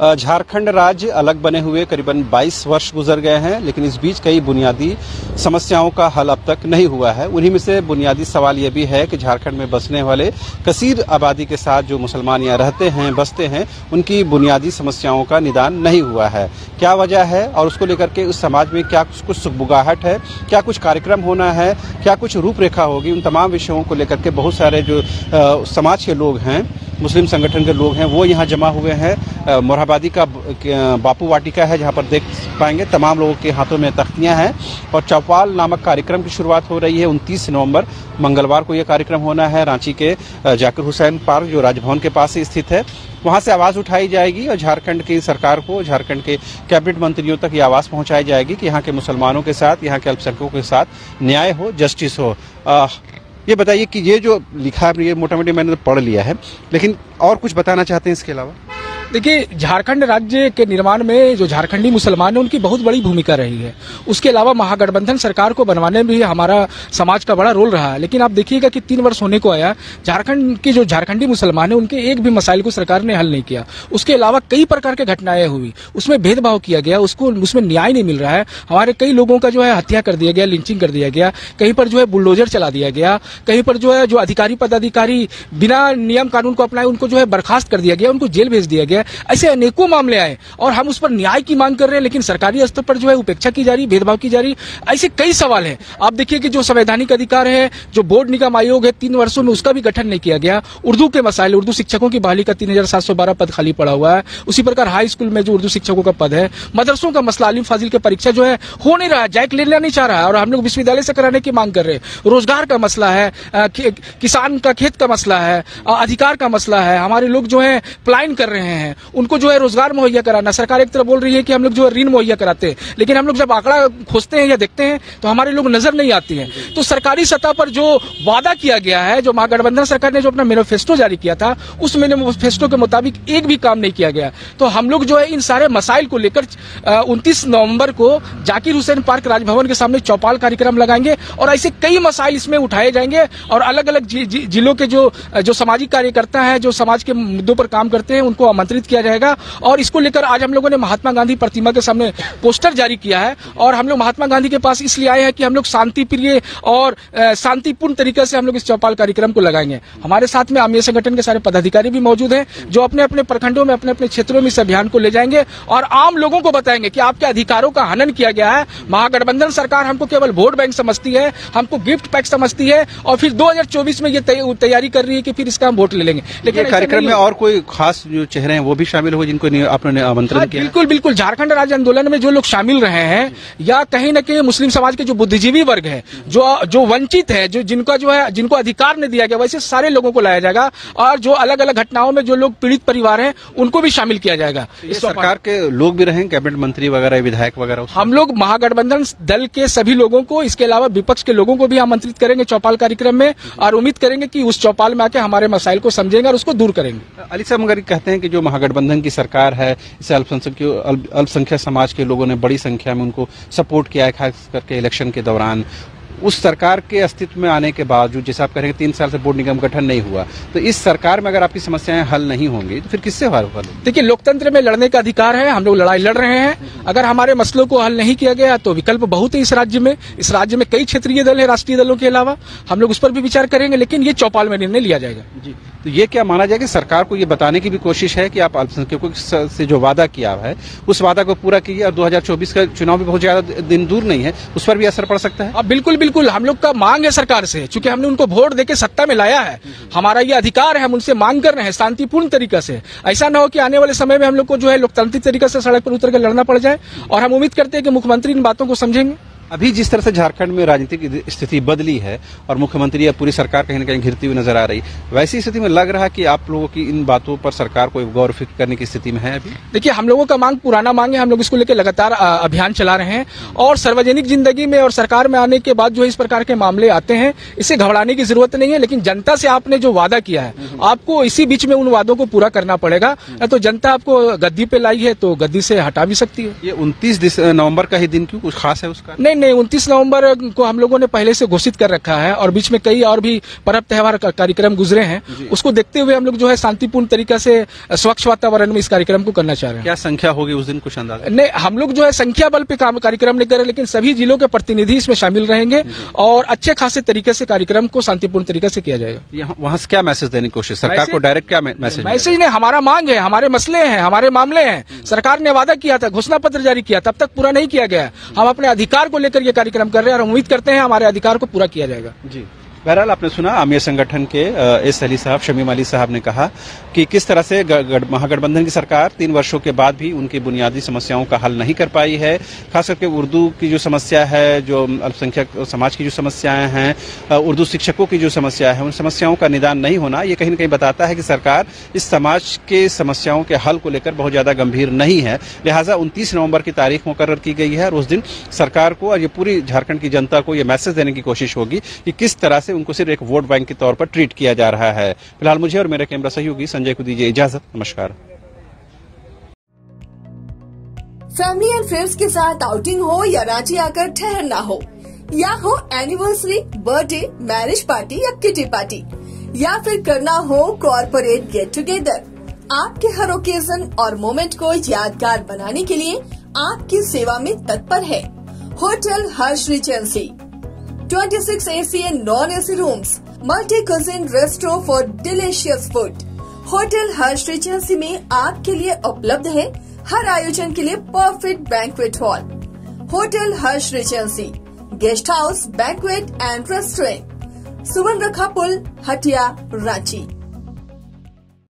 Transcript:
झारखंड राज्य अलग बने हुए करीबन 22 वर्ष गुजर गए हैं, लेकिन इस बीच कई बुनियादी समस्याओं का हल अब तक नहीं हुआ है। उन्हीं में से बुनियादी सवाल यह भी है कि झारखंड में बसने वाले कसीर आबादी के साथ जो मुसलमान यहाँ रहते हैं, बसते हैं, उनकी बुनियादी समस्याओं का निदान नहीं हुआ है। क्या वजह है और उसको लेकर के उस समाज में क्या कुछ सुखबुगाहट है? क्या कुछ कार्यक्रम होना है? क्या कुछ रूपरेखा होगी? उन तमाम विषयों को लेकर के बहुत सारे जो समाज के लोग हैं मुस्लिम संगठन के लोग हैं, वो यहाँ जमा हुए हैं। मोरहाबादी का बापू वाटिका है, जहाँ पर देख पाएँगे, तमाम लोगों के हाथों में तख्तियाँ हैं। और चौपाल नामक कार्यक्रम की शुरुआत हो रही है उनतीस नवंबर। मंगलवार को यह कार्यक्रम होना है रांची के जाकिर हुसैन पार्क, जो राजभवन के पास स्थित है। वहाँ से आवाज़ उठाई जाएगी और झारखंड की सरकार को, झारखंड के कैबिनेट मंत्रियों तक ये आवाज़ पहुँचाई जाएगी कि यहाँ के मुसलमानों के साथ, यहाँ के अल्पसंख्यकों के साथ न्याय हो, जस्टिस हो। ये बताइए कि ये जो लिखा है, ये मोटा मोटी मैंने तो पढ़ लिया है, लेकिन और कुछ बताना चाहते हैं इसके अलावा? देखिए, झारखंड राज्य के निर्माण में जो झारखंडी मुसलमान है, उनकी बहुत बड़ी भूमिका रही है। उसके अलावा महागठबंधन सरकार को बनवाने में भी हमारा समाज का बड़ा रोल रहा है। लेकिन आप देखिएगा कि तीन वर्ष होने को आया, झारखंड के जो झारखंडी मुसलमान है, उनके एक भी मसाइल को सरकार ने हल नहीं किया। उसके अलावा कई प्रकार के घटनाएँ हुई, उसमें भेदभाव किया गया, उसको, उसमें न्याय नहीं मिल रहा है। हमारे कई लोगों का जो है हत्या कर दिया गया, लिंचिंग कर दिया गया, कहीं पर जो है बुलडोजर चला दिया गया, कहीं पर जो है जो अधिकारी, पदाधिकारी बिना नियम कानून को अपनाए, उनको जो है बर्खास्त कर दिया गया, उनको जेल भेज दिया गया। ऐसे अनेकों मामले आए और हम उस पर न्याय की मांग कर रहे हैं, लेकिन सरकारी स्तर पर जो है उपेक्षा की जा रही, भेदभाव की जा रही, ऐसे कई सवाल है। आप देखिए कि जो संवैधानिक अधिकार है, जो बोर्ड निगम आयोग है, तीन वर्षों में उसका भी गठन नहीं किया गया। उर्दू के मसाइल, उर्दू शिक्षकों की बहाली का तीन हज़ार सात सौ बारह पद खाली पड़ा हुआ है। उसी प्रकार हाई स्कूल में जो उर्दू शिक्षकों का पद है, मदरसों का मसला अलीम फाजिल की परीक्षा जो है, हो नहीं रहा है जैक लेना नहीं चाह रहा है और हम लोग विश्वविद्यालय से कराने की मांग कर रहे हैं। रोज़गार का मसला है किसान का खेत का मसला है अधिकार का मसला है, हमारे लोग जो है प्लाइन कर रहे हैं। उनको जो है रोज़गार मुहैया कराना। सरकार एक तरफ़ बोल रही है कि हम लोग जो है ऋण मुहैया कराते हैं, लेकिन हम लोग जब आंकड़ा खोजते हैं या देखते हैं तो हमारे लोग नज़र नहीं आती हैं। तो सरकारी सतह पर जो वादा किया गया है, जो महागठबंधन सरकार ने जो अपना मैनिफेस्टो जारी किया था, उस मैनिफेस्टो के मुताबिक एक भी काम नहीं किया गया। तो हम लोग जो है इन सारे मसाइल को लेकर उनतीस नवंबर को जाकिर हुसैन पार्क राजभवन के सामने चौपाल कार्यक्रम लगाएँगे और ऐसे कई मसाइल इसमें उठाए जाएँगे और अलग अलग जिलों के जो जो सामाजिक कार्यकर्ता हैं, जो समाज के मुद्दों पर काम करते हैं, उनको आमंत्रित किया जाएगा। और इसको लेकर आज हम लोगों ने महात्मा गांधी प्रतिमा के सामने पोस्टर जारी किया है। और हम लोग महात्मा गांधी के पास इसलिए आए हैं कि हम लोग शांति प्रिय और शांतिपूर्ण तरीके से हम लोग इस चौपाल कार्यक्रम को लगाएँगे। हमारे साथ में आमिया संगठन के सारे पदाधिकारी भी मौजूद हैं जो अपने अपने प्रखंडों में अपने अपने क्षेत्रों में इस अभियान को ले जाएँगे। और आम लोगों को बताएँगे कि आपके अधिकारों का हनन किया गया है। महागठबंधन सरकार हमको केवल वोट बैंक समझती है हमको गिफ्ट पैक समझती है और फिर 2024 में ये तैयारी कर रही है कि फिर इसका हम वोट ले लेंगे। लेकिन कार्यक्रम में और कोई खास जो चेहरे हैं वो भी शामिल हो जिनको आपने आमंत्रण हाँ, किया बिल्कुल बिल्कुल। झारखंड राज्य आंदोलन में जो लोग शामिल रहे हैं या कहीं ना कहीं मुस्लिम समाज के जो बुद्धिजीवी वर्ग है जो जो वंचित है जो जिनका जो है जिनको अधिकार नहीं दिया गया वैसे सारे लोगों को लाया जाएगा और जो अलग अलग घटनाओं में जो लोग पीड़ित परिवार है उनको भी शामिल किया जाएगा। इस सरकार के लोग भी रहे कैबिनेट मंत्री वगैरह विधायक वगैरह हम लोग महागठबंधन दल के सभी लोगों को इसके अलावा विपक्ष के लोगों को भी आमंत्रित करेंगे चौपाल कार्यक्रम में और उम्मीद करेंगे कि उस चौपाल में आके हमारे मसाइल को समझेंगे और उसको दूर करेंगे। अली साहब मगर कहते हैं कि जो महागठबंधन की सरकार है इसे अल्पसंख्यक अल्पसंख्यक समाज के लोगों ने बड़ी संख्या में उनको सपोर्ट किया है खास करके इलेक्शन के दौरान। उस सरकार के अस्तित्व में आने के बावजूद जैसे आप कह रहे हैं तीन साल से बोर्ड निगम गठन नहीं हुआ तो इस सरकार में अगर आपकी समस्याएँ हल नहीं होंगी तो फिर किससे हल हल देखिए लोकतंत्र में लड़ने का अधिकार है हम लोग लड़ाई लड़ रहे हैं। अगर हमारे मसलों को हल नहीं किया गया तो विकल्प बहुत है इस राज्य में। इस राज्य में कई क्षेत्रीय दल है राष्ट्रीय दलों के अलावा। हम लोग उस पर भी विचार करेंगे लेकिन ये चौपाल में निर्णय लिया जाएगा। जी। तो ये क्या माना जाए कि सरकार को ये बताने की भी कोशिश है कि आप अल्पसंख्यकों से जो वादा किया है, उस वादा को पूरा कीजिए और 2024 का चुनाव भी बहुत ज़्यादा दिन दूर नहीं है, उस पर भी असर पड़ सकता है? अब बिल्कुल बिल्कुल, हम लोग का मांग है सरकार से, चूँकि हमने उनको वोट देकर सत्ता में लाया है। हमारा ये अधिकार है, हम उनसे मांग कर रहे हैं, शांतिपूर्ण तरीके से। ऐसा ना हो कि आने वाले समय में हम लोग को जो है लोकतांत्रिक तरीके से सड़क पर उतर कर लड़ना पड़ जाए, और हम उम्मीद करते हैं कि मुख्यमंत्री इन बातों को समझेंगे। अभी जिस तरह से झारखंड में राजनीतिक स्थिति बदली है और मुख्यमंत्री या पूरी सरकार कहीं ना कहीं घिरती हुई नज़र आ रही वैसी स्थिति में लग रहा है कि आप लोगों की इन बातों पर सरकार को गौर फ़िक्र करने की स्थिति में है अभी? देखिए हम लोगों का मांग पुराना मांग है हम लोग इसको लेकर लगातार अभियान चला रहे हैं और सार्वजनिक ज़िंदगी में और सरकार में आने के बाद जो इस प्रकार के मामले आते हैं इसे घबराने की ज़रूरत नहीं है लेकिन जनता से आपने जो वादा किया है आपको इसी बीच में उन वादों को पूरा करना पड़ेगा। या तो जनता आपको गद्दी पे लाई है तो गद्दी से हटा भी सकती है। ये उनतीस नवंबर का ही दिन क्यों कुछ खास है उसका? नहीं नहीं उनतीस नवंबर को हम लोगों ने पहले से घोषित कर रखा है और बीच में कई और भी पर्व त्योहार का कार्यक्रम गुजरे हैं। उसको देखते हुए हम लोग जो है शांतिपूर्ण तरीका से स्वच्छ वातावरण में इस कार्यक्रम को करना चाह रहे हैं। क्या संख्या होगी उस दिन कुछ अंदाज़ा? नहीं हम लोग जो है संख्या बल पे काम कार्यक्रम नहीं कर रहे लेकिन सभी जिलों के प्रतिनिधि इसमें शामिल रहेंगे और अच्छे खासे तरीके से कार्यक्रम को शांतिपूर्ण तरीके से किया जाएगा। यहाँ वहाँ से क्या मैसेज देने की कोशिश? सरकार को डायरेक्ट क्या मैसेज मैसेज नहीं हमारा मांग है हमारे मसले हैं हमारे मामले हैं। सरकार ने वादा किया था घोषणा पत्र जारी किया तब तक पूरा नहीं किया गया। हम अपने अधिकार को लेकर ये कार्यक्रम कर रहे हैं और उम्मीद करते हैं हमारे अधिकार को पूरा किया जाएगा। जी। बहरहाल आपने सुना, आमिर संगठन के एस अली साहब, शमीम अली साहब ने कहा कि किस तरह से महागठबंधन की सरकार तीन वर्षों के बाद भी उनकी बुनियादी समस्याओं का हल नहीं कर पाई है। खास करके उर्दू की जो समस्या है, जो अल्पसंख्यक समाज की जो समस्याएँ हैं उर्दू शिक्षकों की जो समस्या है, उन समस्याओं का निदान नहीं होना, ये कहीं ना कहीं बताता है कि सरकार इस समाज के समस्याओं के हल को लेकर बहुत ज़्यादा गंभीर नहीं है। लिहाजा उनतीस नवंबर की तारीख मुकर की गई है और उस दिन सरकार को और ये पूरी झारखंड की जनता को ये मैसेज देने की कोशिश होगी कि किस तरह से उनको सिर्फ़ एक वोट बैंक के तौर पर ट्रीट किया जा रहा है। फ़िलहाल मुझे और मेरे कैमरा सहयोगी संजय को दीजिए इजाज़त। नमस्कार। फैमिली एंड फ्रेंड्स के साथ आउटिंग हो या रांची आकर ठहरना हो, या हो एनिवर्सरी बर्थडे मैरिज पार्टी या किटी पार्टी या फिर करना हो कॉरपोरेट गेट टुगेदर आपके हर ओकेजन और मोमेंट को यादगार बनाने के लिए आपकी सेवा में तत्पर है। Hotel Harsh regency 26 AC and non-AC rooms, multi-cuisine resto for delicious food. Hotel Harsh regency में आपके लिए उपलब्ध है हर आयोजन के लिए perfect banquet hall hotel Harsh regency guest house banquet and restaurant Suvarna Rekha pull Hatia Ranchi.